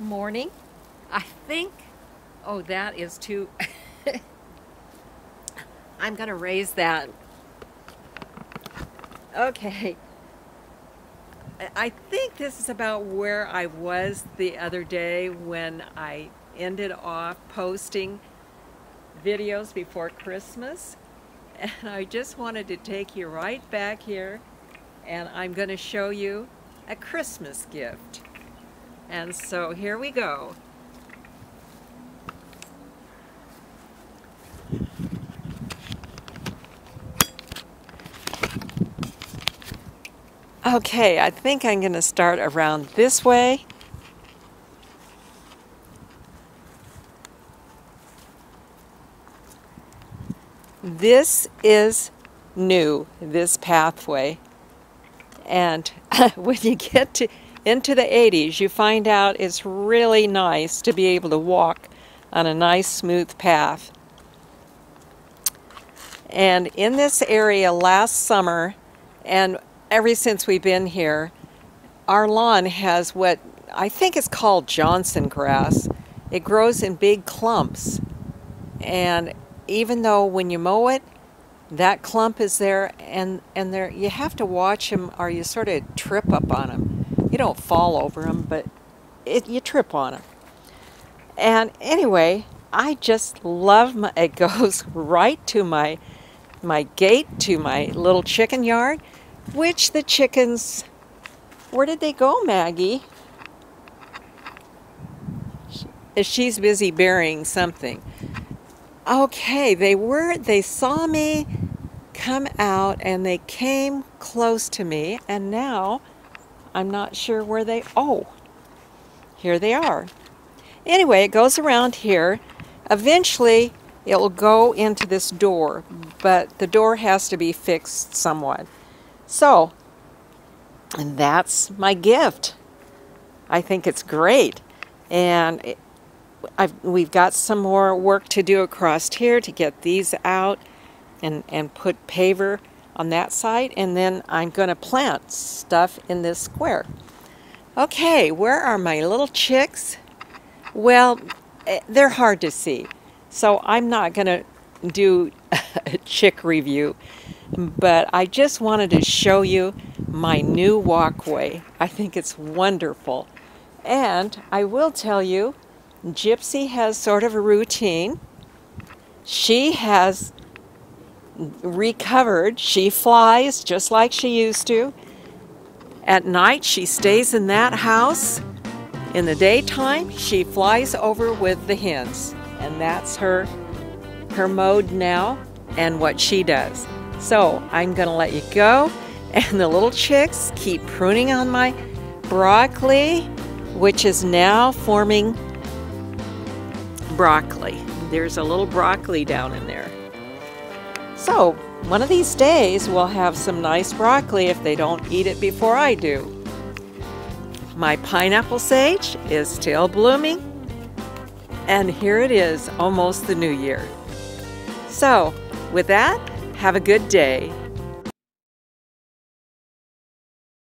morning. I think, oh, that is too, I'm going to raise that. Okay. I think this is about where I was the other day when I ended off posting videos before Christmas. And I just wanted to take you right back here and I'm going to show you a Christmas gift. And so here we go. Okay, I think I'm going to start around this way. This is new, this pathway. And when you get to into the 80s, you find out it's really nice to be able to walk on a nice smooth path. And in this area last summer, and ever since we've been here, our lawn has what I think is called Johnson grass. It grows in big clumps. And even though when you mow it, that clump is there and, and there you have to watch them or you sort of trip up on them. You don't fall over them, but it, you trip on them. And anyway, I just love my, it goes right to my, my gate, to my little chicken yard, which the chickens, where did they go, Maggie? She's busy burying something. Okay, they were, they saw me come out and they came close to me and now I'm not sure where they, oh, here they are. Anyway, it goes around here. Eventually, it will go into this door, but the door has to be fixed somewhat. So, and that's my gift. I think it's great. And it, we've got some more work to do across here to get these out and, and put paver on that side and then I'm going to plant stuff in this square. Okay, where are my little chicks? Well, eh, they're hard to see. So I'm not going to do a chick review, but I just wanted to show you my new walkway. I think it's wonderful. And I will tell you, Gypsy has sort of a routine. She has recovered. She flies just like she used to. At night, she stays in that house. In the daytime, she flies over with the hens. And that's her, her mode now and what she does. So I'm going to let you go. And the little chicks keep pruning on my broccoli, which is now forming broccoli. There's a little broccoli down in there. So, one of these days we'll have some nice broccoli if they don't eat it before I do. My pineapple sage is still blooming, and here it is, almost the new year. So, with that, have a good day.